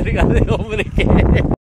मेरे घर ओम लेके